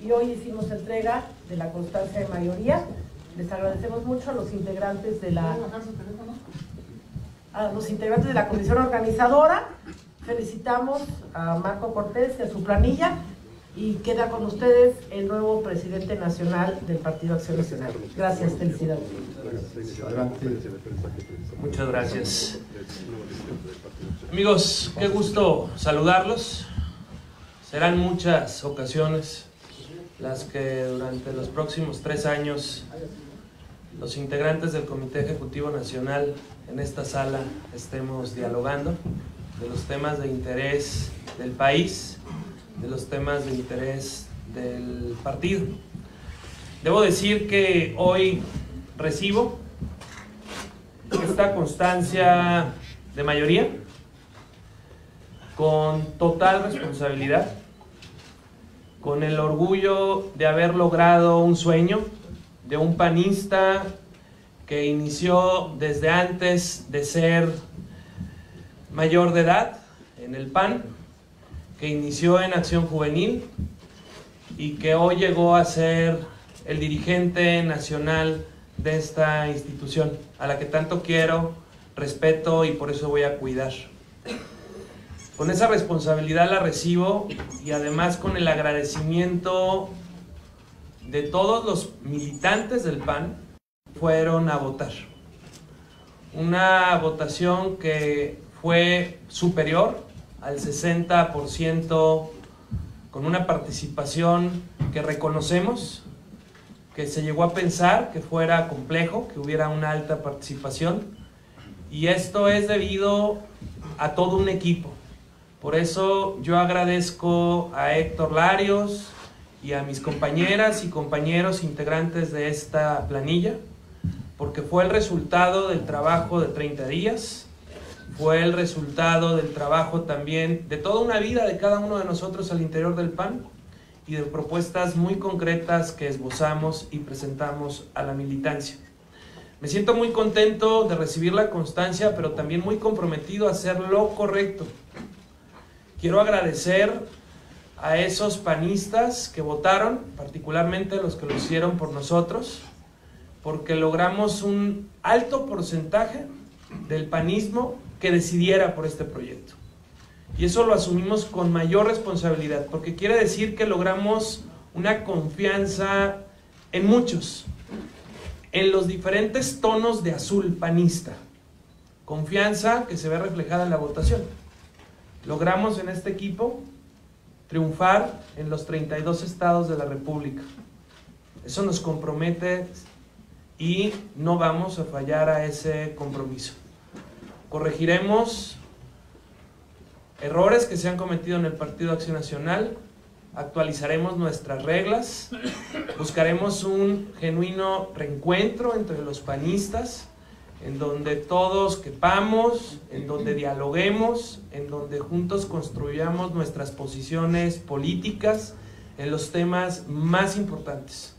y hoy hicimos entrega de la constancia de mayoría. Les agradecemos mucho a los integrantes de la a los integrantes de la comisión organizadora. Felicitamos a Marco Cortés y a su planilla y queda con ustedes el nuevo presidente nacional del Partido Acción Nacional. Gracias, felicidades. Muchas gracias. Amigos, qué gusto saludarlos. Serán muchas ocasiones las que durante los próximos tres años los integrantes del Comité Ejecutivo Nacional en esta sala estemos dialogando de los temas de interés del país, de los temas de interés del partido. Debo decir que hoy recibo esta constancia de mayoría con total responsabilidad, con el orgullo de haber logrado un sueño de un panista que inició desde antes de ser mayor de edad en el PAN, que inició en Acción Juvenil y que hoy llegó a ser el dirigente nacional de esta institución, a la que tanto quiero, respeto y por eso voy a cuidar. Con esa responsabilidad la recibo y además con el agradecimiento de todos los militantes del PAN fueron a votar. Una votación que fue superior al 60% con una participación que reconocemos, que se llegó a pensar que fuera complejo, que hubiera una alta participación, y esto es debido a todo un equipo. Por eso yo agradezco a Héctor Larios y a mis compañeras y compañeros integrantes de esta planilla, porque fue el resultado del trabajo de 30 días, fue el resultado del trabajo también de toda una vida de cada uno de nosotros al interior del PAN y de propuestas muy concretas que esbozamos y presentamos a la militancia. Me siento muy contento de recibir la constancia, pero también muy comprometido a hacer lo correcto. Quiero agradecer a esos panistas que votaron, particularmente los que lo hicieron por nosotros, porque logramos un alto porcentaje del panismo que decidiera por este proyecto. Y eso lo asumimos con mayor responsabilidad, porque quiere decir que logramos una confianza en muchos, en los diferentes tonos de azul panista. Confianza que se ve reflejada en la votación. Logramos en este equipo triunfar en los 32 estados de la República. Eso nos compromete y no vamos a fallar a ese compromiso corregiremos errores que se han cometido en el Partido Acción Nacional, actualizaremos nuestras reglas, buscaremos un genuino reencuentro entre los panistas, en donde todos quepamos, en donde dialoguemos, en donde juntos construyamos nuestras posiciones políticas en los temas más importantes.